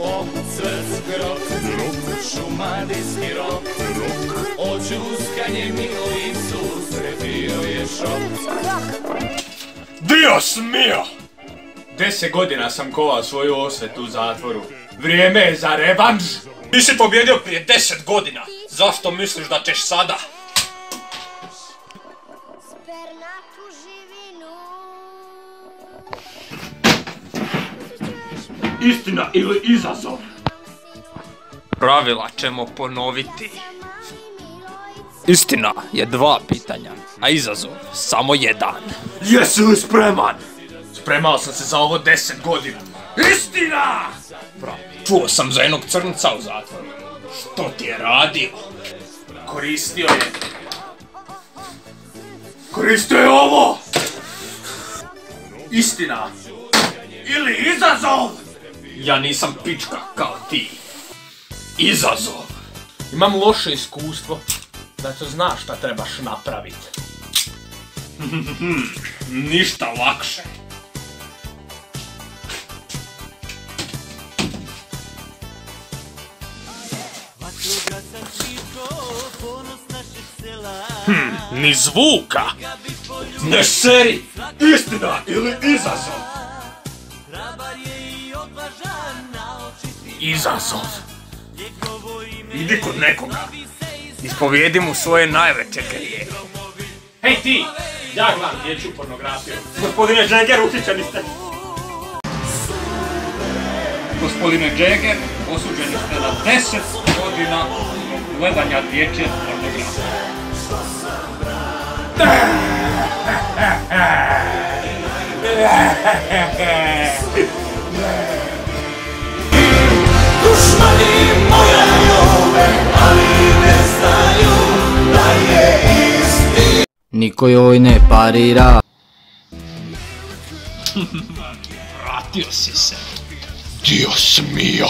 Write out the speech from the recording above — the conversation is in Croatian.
O, crc grok, šumadijski rok O, čuskanje milo Isus, bio je šok Dio smio! Deset godina sam kovao svoju osvetu u zatvoru. Vrijeme je za revanš! Ti si pobjedio prije deset godina. Zašto misliš da ćeš sada? Pernatu živinu Istina ili izazov? Pravila ćemo ponoviti. Istina je dva pitanja, a izazov samo jedan. Jesi li spreman? Spremao sam se za ovo deset godina. Istina! Bra, čuo sam za jednog crnca u zatvoru. Što ti je radio? Koristio je... Koristio je ovo! Istina! Ili izazov! Ja nisam pička kao ti. Izazov! Imam loše iskustvo. Zato znaš šta trebaš napraviti. Ništa lakše. Hm, ni zvuka. Ne seri, istina ili izazov. Izazov. Idi kod nekoga. Ispovijedi mu svoje najveće grijehe. Hej ti! Ja gledam dječju pornografiju. Gospodine Džeger, uhićeni ste. Gospodine Džeger, osuđeni ste na 10 godina gledanja dječje pornografije. Niko joj ne parira Vratio si se. Dio smio.